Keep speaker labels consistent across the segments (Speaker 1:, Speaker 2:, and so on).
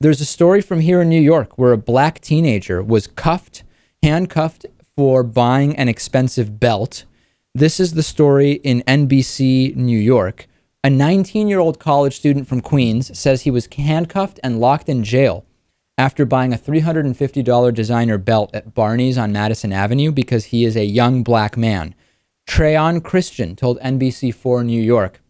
Speaker 1: There's a story from here in New York where a black teenager was cuffed, handcuffed for buying an expensive belt. This is the story in NBC New York. A 19 year old college student from Queens says he was handcuffed and locked in jail after buying a $350 designer belt at Barney's on Madison Avenue because he is a young black man. Trayon Christian told NBC4 New York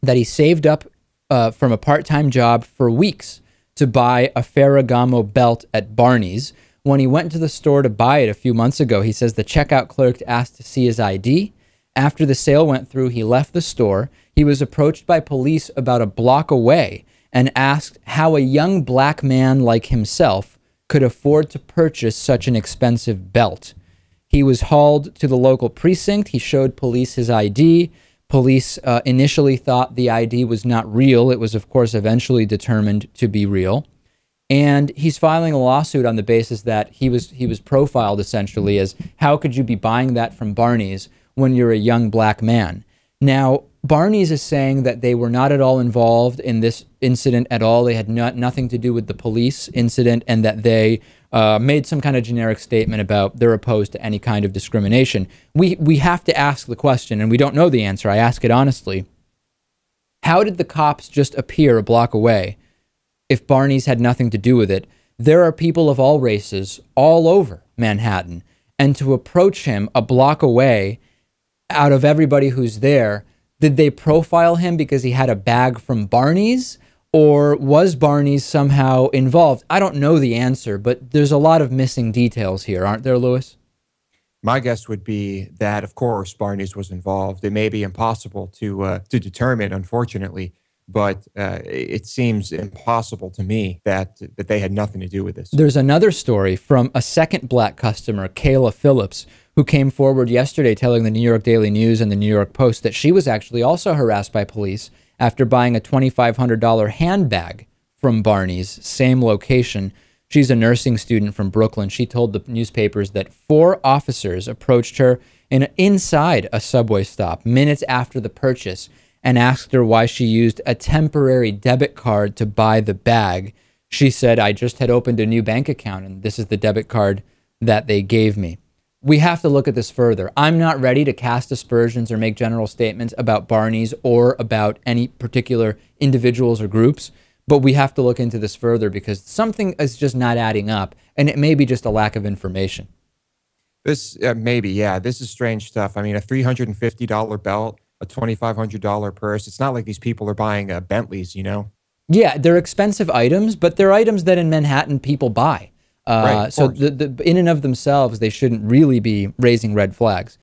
Speaker 1: that he saved up uh, from a part time job for weeks to buy a Ferragamo belt at Barney's. When he went to the store to buy it a few months ago, he says the checkout clerk asked to see his ID. After the sale went through, he left the store. He was approached by police about a block away and asked how a young black man like himself could afford to purchase such an expensive belt. He was hauled to the local precinct. He showed police his ID. Police uh, initially thought the ID was not real. It was, of course, eventually determined to be real. And he's filing a lawsuit on the basis that he was he was profiled essentially as how could you be buying that from Barney's when you're a young black man? Now, Barney's is saying that they were not at all involved in this incident at all. They had not, nothing to do with the police incident, and that they uh, made some kind of generic statement about they're opposed to any kind of discrimination. We we have to ask the question, and we don't know the answer. I ask it honestly. How did the cops just appear a block away if Barney's had nothing to do with it? There are people of all races all over Manhattan, and to approach him a block away out of everybody who's there, did they profile him because he had a bag from Barney's? or was Barney's somehow involved? I don't know the answer, but there's a lot of missing details here, aren't there, Lewis?
Speaker 2: My guess would be that, of course, Barney's was involved. It may be impossible to uh, to determine, unfortunately, but uh, it seems impossible to me that that they had nothing to do with this.
Speaker 1: There's another story from a second black customer, Kayla Phillips, who came forward yesterday telling the New York Daily News and the New York Post that she was actually also harassed by police after buying a $2,500 handbag from Barney's, same location. She's a nursing student from Brooklyn. She told the newspapers that four officers approached her in, inside a subway stop minutes after the purchase and asked her why she used a temporary debit card to buy the bag. She said, I just had opened a new bank account and this is the debit card that they gave me we have to look at this further. I'm not ready to cast aspersions or make general statements about Barney's or about any particular individuals or groups, but we have to look into this further because something is just not adding up, and it may be just a lack of information.
Speaker 2: This uh, maybe, yeah, this is strange stuff. I mean, a $350 belt, a $2,500 purse. It's not like these people are buying uh, Bentleys, you know?
Speaker 1: Yeah, they're expensive items, but they're items that in Manhattan people buy. Uh, right, so the, the, in and of themselves, they shouldn't really be raising red flags.